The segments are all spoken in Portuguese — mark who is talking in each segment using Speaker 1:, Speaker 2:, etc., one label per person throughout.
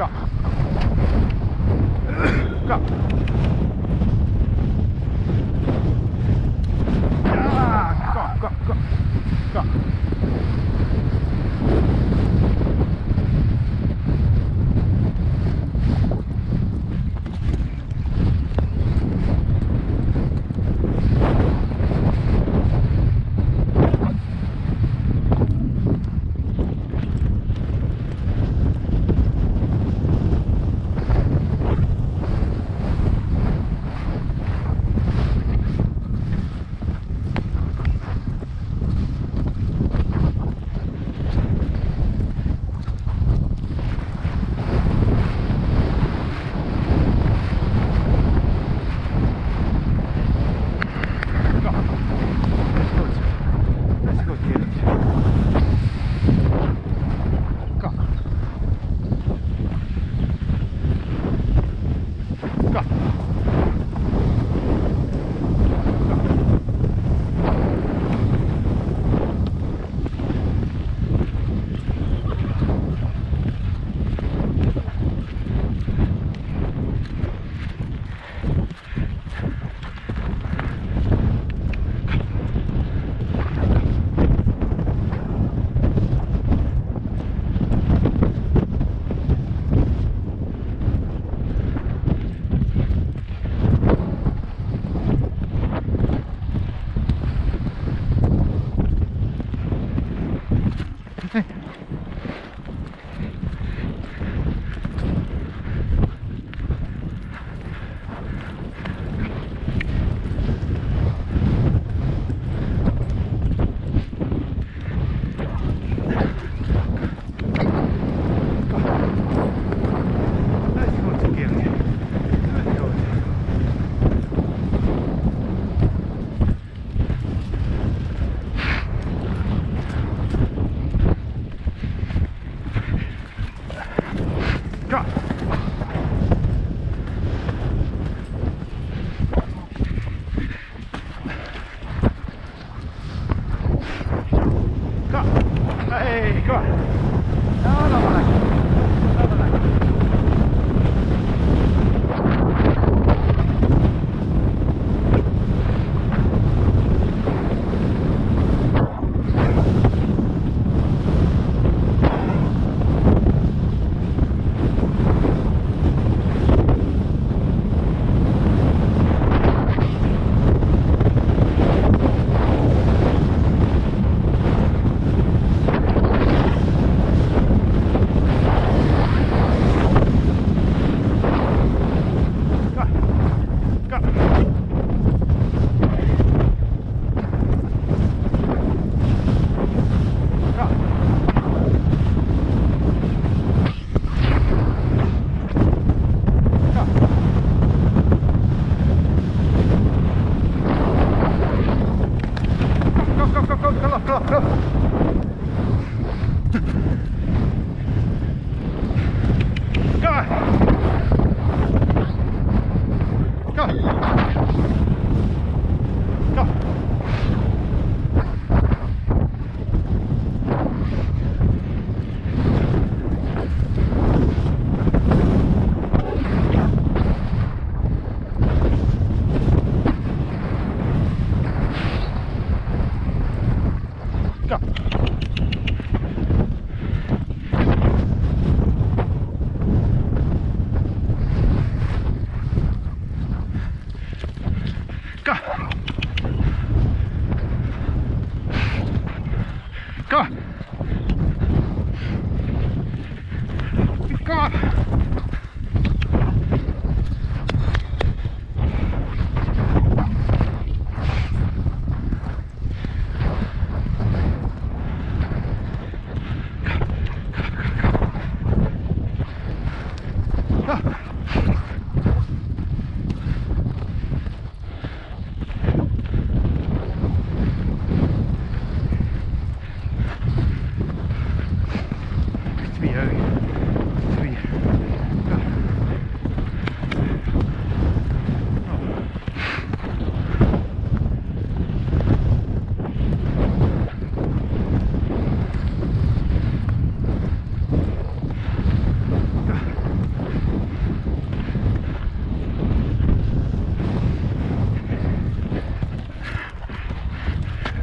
Speaker 1: Go. Go. Ah, go, go, go. Go. か。já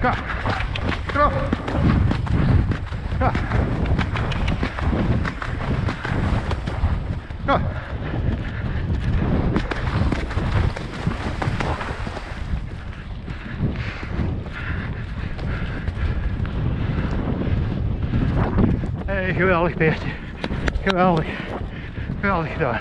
Speaker 1: Cá, troca. Cá. Ga. Hey, geweldig beertje. Geweldig. Geweldig gedaan.